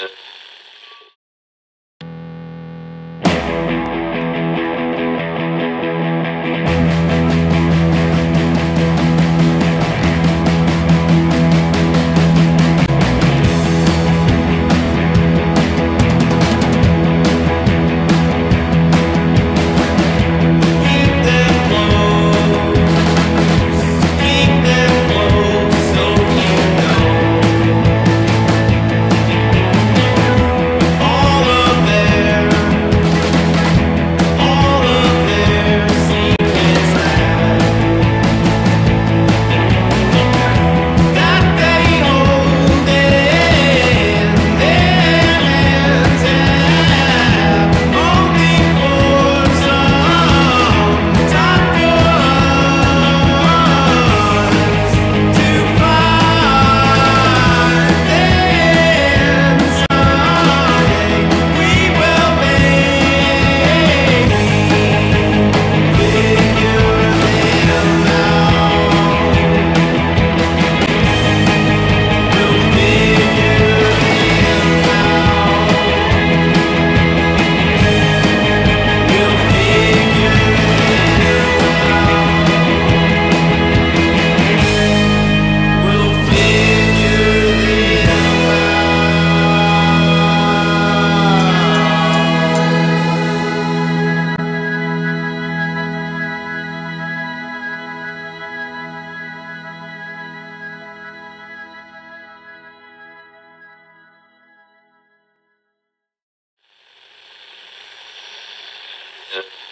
Yeah. Yeah.